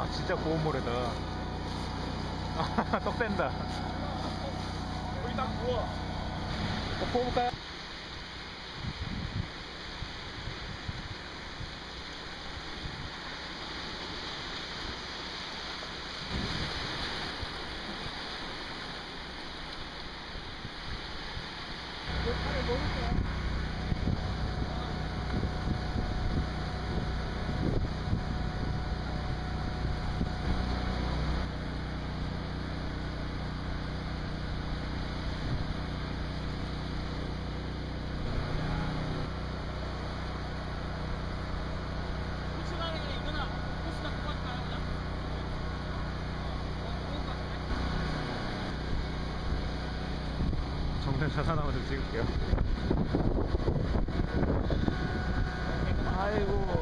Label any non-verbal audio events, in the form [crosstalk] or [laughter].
와 진짜 고운 모래다 [laughs] 떡 샌다 거의 딱 부어. 어, 부어볼까요? 혹시 나는 이거나 코스나 뽑아줄까요, 그냥? 정면 자산하면 좀 찍을게요. 아이고